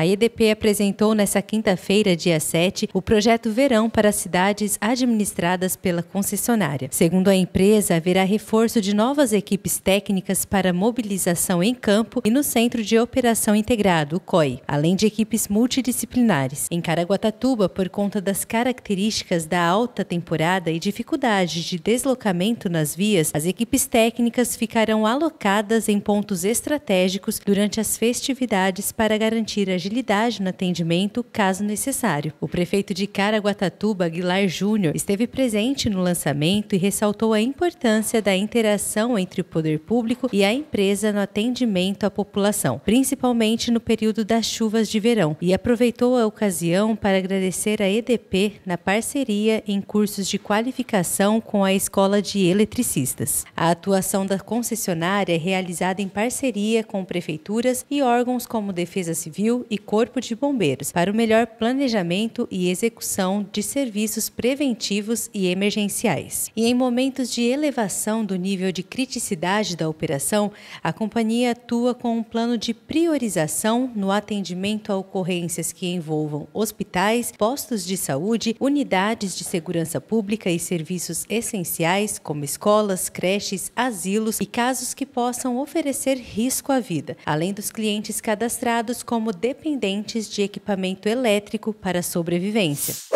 A EDP apresentou nesta quinta-feira, dia 7, o projeto Verão para cidades administradas pela concessionária. Segundo a empresa, haverá reforço de novas equipes técnicas para mobilização em campo e no Centro de Operação Integrado, o COI, além de equipes multidisciplinares. Em Caraguatatuba, por conta das características da alta temporada e dificuldade de deslocamento nas vias, as equipes técnicas ficarão alocadas em pontos estratégicos durante as festividades para garantir agilidade no atendimento, caso necessário. O prefeito de Caraguatatuba, Aguilar Júnior, esteve presente no lançamento e ressaltou a importância da interação entre o poder público e a empresa no atendimento à população, principalmente no período das chuvas de verão, e aproveitou a ocasião para agradecer a EDP na parceria em cursos de qualificação com a Escola de Eletricistas. A atuação da concessionária é realizada em parceria com prefeituras e órgãos como Defesa Civil e Corpo de Bombeiros para o melhor planejamento e execução de serviços preventivos e emergenciais. E em momentos de elevação do nível de criticidade da operação, a companhia atua com um plano de priorização no atendimento a ocorrências que envolvam hospitais, postos de saúde, unidades de segurança pública e serviços essenciais, como escolas, creches, asilos e casos que possam oferecer risco à vida, além dos clientes cadastrados como dependentes de equipamento elétrico para sobrevivência.